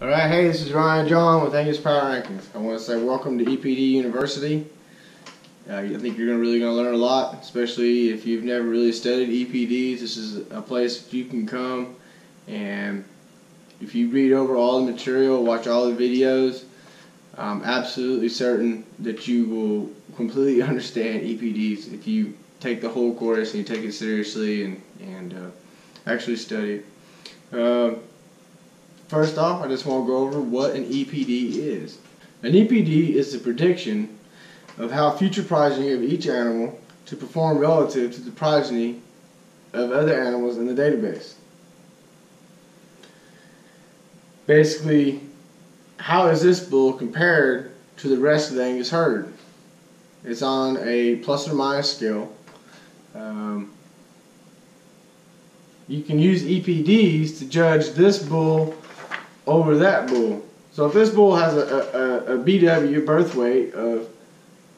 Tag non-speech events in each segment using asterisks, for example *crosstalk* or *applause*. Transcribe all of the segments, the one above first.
All right, hey, this is Ryan John with Angus Power Rankings. I want to say welcome to EPD University. Uh, I think you're really going to learn a lot, especially if you've never really studied EPDs. This is a place that you can come and if you read over all the material, watch all the videos, I'm absolutely certain that you will completely *laughs* understand EPDs if you take the whole course and you take it seriously and, and uh, actually study it. Uh, First off, I just want to go over what an EPD is. An EPD is the prediction of how future progeny of each animal to perform relative to the progeny of other animals in the database. Basically, how is this bull compared to the rest of the Angus herd? It's on a plus or minus scale. Um, you can use EPDs to judge this bull over that bull. So if this bull has a, a, a BW birth weight of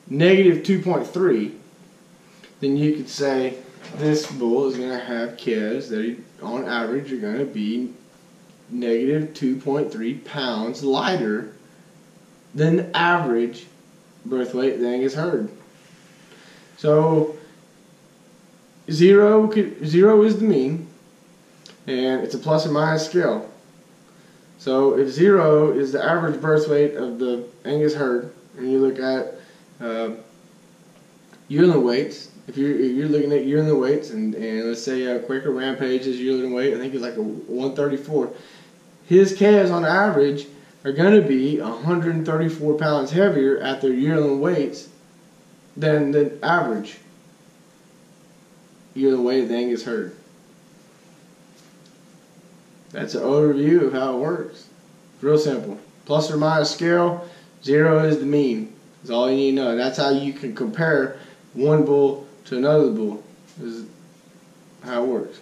negative 2.3, then you could say this bull is going to have calves that on average are going to be negative 2.3 pounds lighter than the average birth weight that Angus herd. So zero zero is the mean, and it's a plus or minus scale. So if zero is the average birth weight of the Angus herd, and you look at uh, yearling weights, if you're, if you're looking at yearling weights, and, and let's say uh, Quaker Rampage's yearling weight, I think it's like a 134. His calves on average are going to be 134 pounds heavier at their yearling weights than the average yearling weight of the Angus herd. That's an overview of how it works. It's real simple. Plus or minus scale, zero is the mean. That's all you need to know. And that's how you can compare one bull to another bull. This is how it works.